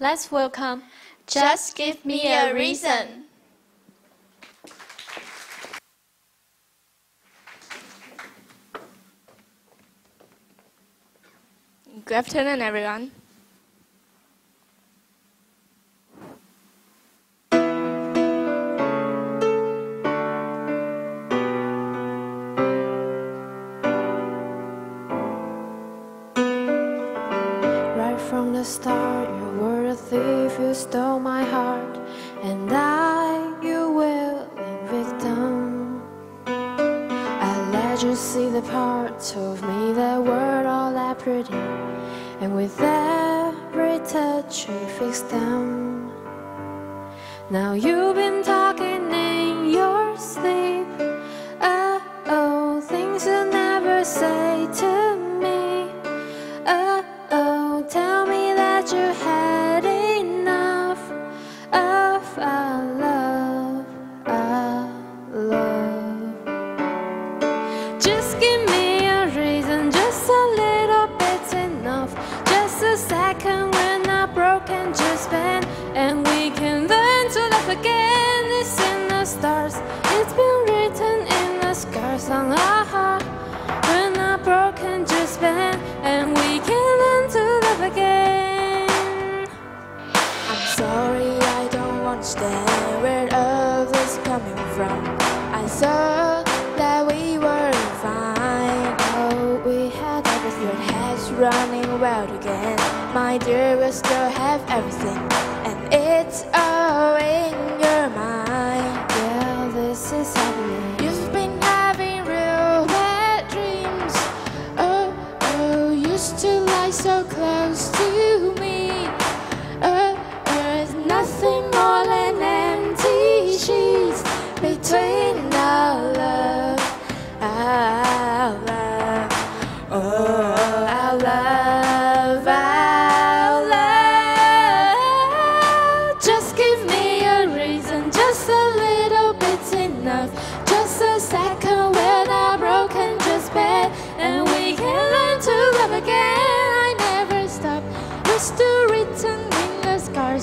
let's welcome Just Give Me a Reason. Good afternoon, everyone. From the start, you were a thief, you stole my heart, and I, your willing victim. I let you see the parts of me that weren't all that pretty, and with every touch, you fixed them. Now you've been talking again. It's in the stars, it's been written in the scars on our heart. When I'm broken, just bend, and we can learn to love again. I'm sorry, I don't understand where all this coming from. I thought that we were fine. Oh, we had everything. Head's running wild again. My dear, we still have everything, and it's all in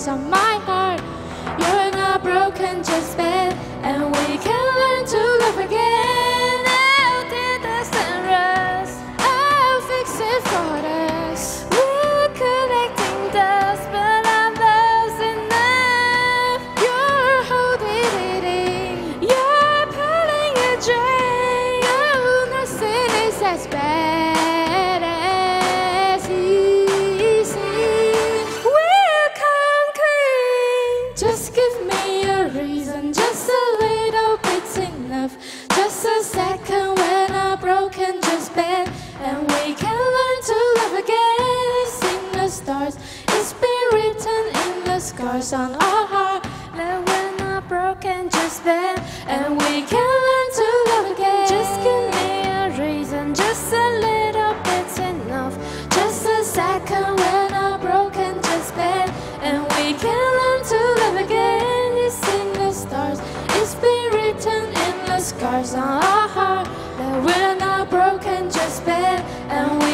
on my heart. You're not broken, just bed, and we can stars. It's been written in the scars on our heart that we're not broken just then, and we can learn to love again. Just give me a reason, just a little bit's enough. Just a second, we're not broken just then, and we can learn to love again. It's in the stars. It's been written in the scars on our heart that we're not broken just then, and.